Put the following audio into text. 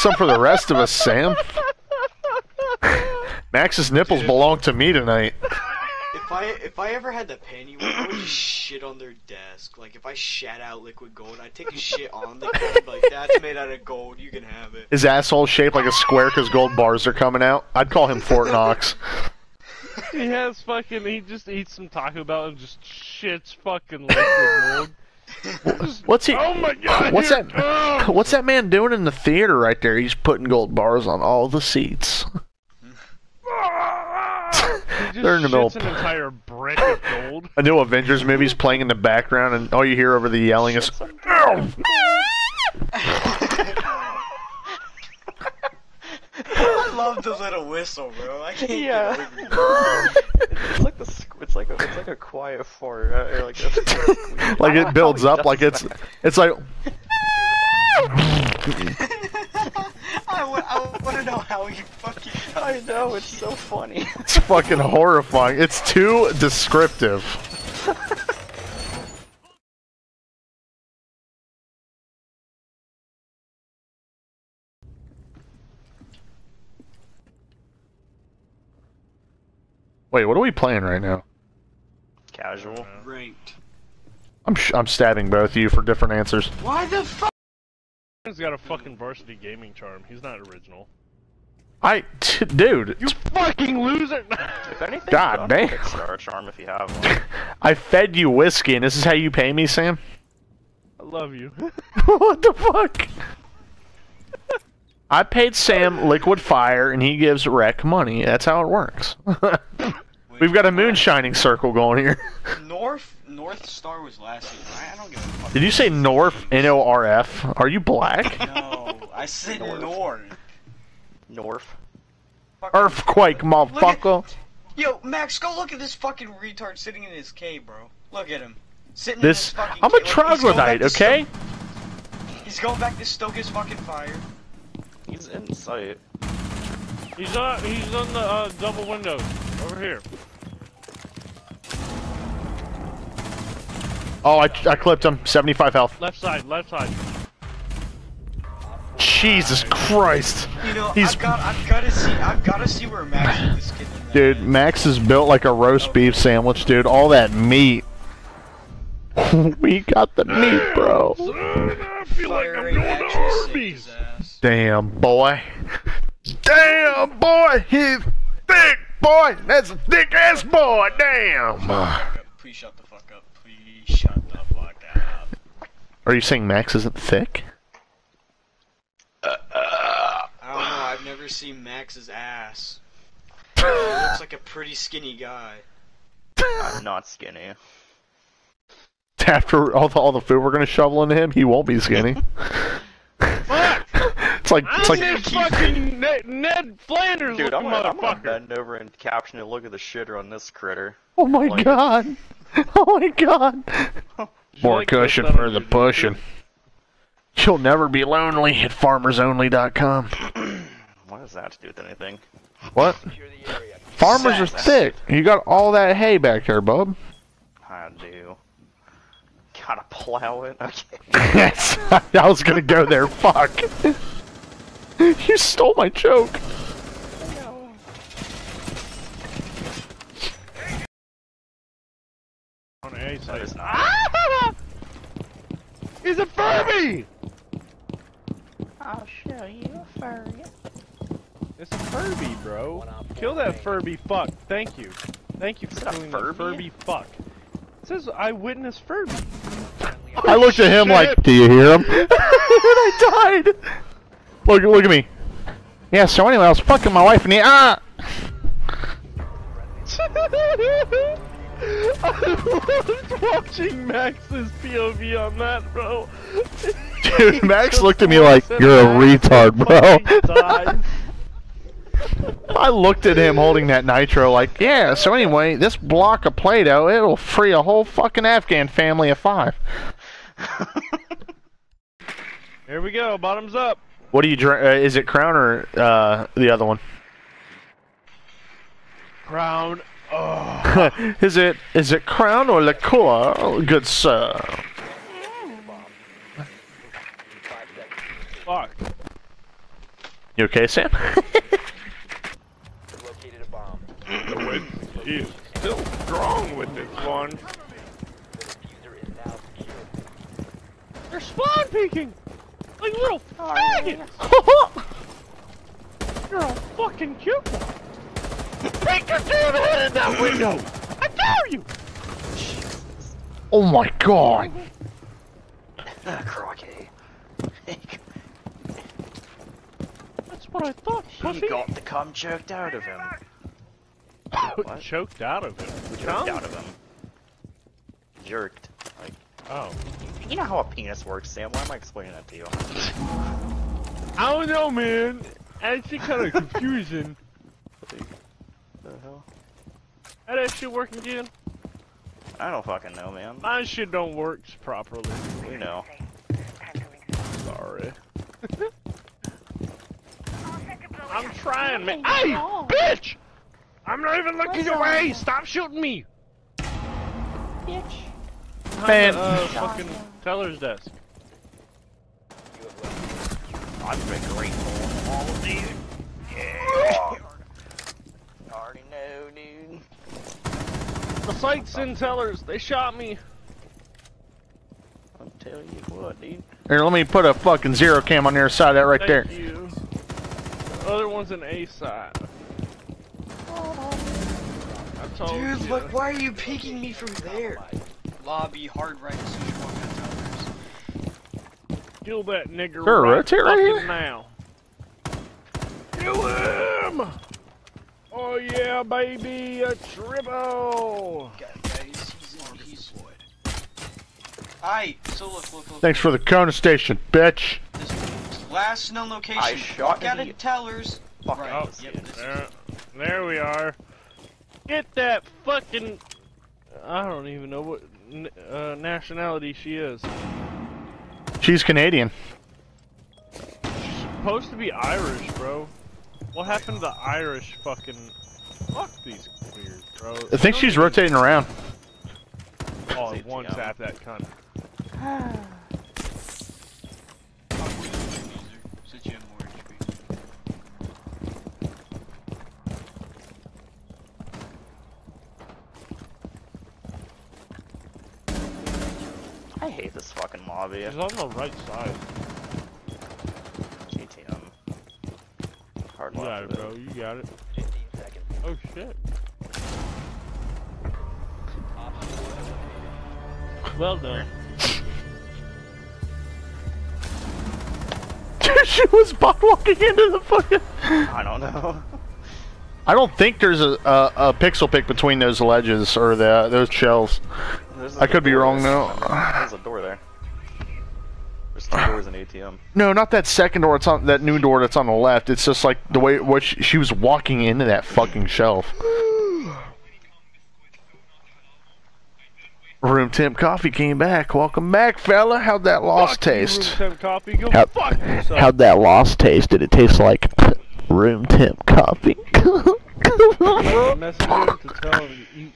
Some for the rest of us, Sam. Max's nipples belong to me tonight. If I if I ever had the penny, I would just shit on their desk. Like if I shat out liquid gold, I'd take a shit on the gold. Like that's made out of gold. You can have it. His asshole shaped like a square because gold bars are coming out. I'd call him Fort Knox. He has fucking. He just eats some Taco Bell and just shits fucking liquid gold. What's he? Oh my god! What's that? it! What's that man doing in the theater right there? He's putting gold bars on all the seats. They're in the middle. shits an entire brick of gold. A new Avengers movie's playing in the background, and all you hear over the yelling is, "Ow!" I love the little whistle, bro. I can't Yeah. Like a, it's like a quiet fart, uh, or like a, like it builds up, like it's, it's like, I want I want to know how you fucking. I know it's so funny. it's fucking horrifying. It's too descriptive. Wait, what are we playing right now? Casual. Ranked. I'm sh- I'm stabbing both of you for different answers. Why the fuck? He's got a fucking varsity gaming charm. He's not original. I, t- dude, You fucking loser! If anything, God put on a damn. Kickstarter charm if you have one. I fed you whiskey, and this is how you pay me, Sam? I love you. what the fuck? I paid Sam liquid fire, and he gives Rec money. That's how it works. We've got a moonshining circle going here. North North Star was last season. I, I don't give a fuck. Did you say North N O R F? Are you black? No, I said North. North. North. Earthquake, motherfucker. Yo, Max, go look at this fucking retard sitting in his cave, bro. Look at him. Sitting This. in his fucking I'm a cave. He's troglodyte, okay? stoke- he's going back to stoke his fucking fire. He's in sight. He's on. He's on the uh, double window. over here. Oh, I, I clipped him. 75 health. Left side. Left side. Jesus Christ. You know, He's- I've got, I've got to see, I've got to see where Max put this kid Dude. Max is built like a roast beef sandwich, dude. All that meat. we got the meat, bro. I feel like I'm going to Arby's. Damn, boy. Damn, boy. He's thick, boy. That's a thick ass boy. Damn. Please shut the fuck up. Please shut the fuck up. Are you saying Max isn't thick? Uh, uh, I don't know. I've never seen Max's ass. He looks like a pretty skinny guy. I'm not skinny. After all the, all the food we're gonna shovel into him, he won't be skinny. Fuck! It's like it's I'm like this fucking Ned, Ned Flanders Dude, I'm looking gonna, I'm gonna bend over and caption it. Look at the shitter on this critter. oh my like god, oh my god. More like cushion for the pushing. You'll never be lonely at farmersonly.com. What does that have to do with anything? What? Farmers are Sex. thick. You got all that hay back there, bub. I do. Gotta plow it. Okay. Yes, I was gonna go there. Fuck. You stole my joke. On A That side. is not. Ah! He's a Furby! I'll show you a furry. It's a Furby, bro. Kill that Furby fuck. Thank you. Thank you for Is that killing the Furby? Furby fuck. It says eyewitness Furby. I looked at him like, "Do you hear him?" and I died. Look, look at me. Yeah. So anyway, I was fucking my wife and he ah. I loved watching Max's POV on that, bro. Dude, Max looked at me like, "You're a retard, bro." I looked at him holding that nitro like, "Yeah." So anyway, this block of Play-Doh, it'll free a whole fucking Afghan family of five. Here we go. Bottoms up. What do you drink? Uh, is it Crown or uh, the other one? Crown. Oh. is it is it Crown or liqueur, oh, good sir? Fuck. You okay, Sam? Located a bomb. The wind is still strong with this one. User is now secure. They're spawn peeking! Like little faggots! You're a fucking cute one! Take your damn head in that window! I dare you! oh my god! Ah, Crocky. That's what I thought, he got the cum choked out of him. What? Choked out of him. Choked Cum? out of him. Jerked. Like, Oh. you know how a penis works, Sam? Why am I explaining that to you? I don't know, man. It's kind of confusing. the hell? How that shit work again? I don't fucking know, man. My shit don't work properly. You know. Sorry. I'm trying, man. Hey, bitch! I'm not even looking your way. Stop shooting me. Bitch. Man. Uh, fucking teller's desk. I've been grateful on all of these. Yeah. I already know, dude. The sights and tellers, they shot me. I'll tell you what, dude. Here, let me put a fucking zero cam on the other side of that right Thank there. you. The other one's an A side. I told Dude, you. look, why are you peeking me from there? Lobby, hard right, as soon as you walk out towers. Kill that nigger there a right right here? now. Kill him! Oh yeah, baby, a triple! Guys, he's, he's... Aye, so look, look, look. Thanks for the Kona station, bitch. This last known location. I shot Walk out the- tellers. Fucking Right, Oh, yep, there, there we are. Get that fucking... I don't even know what uh, nationality she is. She's Canadian. She's supposed to be Irish, bro. What happened to the Irish fucking... Fuck these queers, bro. I think she's rotating around. Oh, It's one ATM. tap that cunt. Since you have more HP. I hate this fucking lobby. She's on the right side. ATM. Hard You got it, bro. You got it. 15 seconds. Oh, shit. Well done. she was bot walking into the fucking. I don't know. I don't think there's a, a, a pixel pick between those ledges or the those shells. There's I a could be wrong though. There's a door there. There's two doors in ATM. No, not that second door. It's on that new door that's on the left. It's just like the way what she, she was walking into that fucking shelf. Room temp coffee came back. Welcome back, fella. How'd that lost Fuck you, taste? room temp coffee. Go How- fuck yourself. How'd that lost taste? Did it taste like room temp coffee? Message him to tell him to eat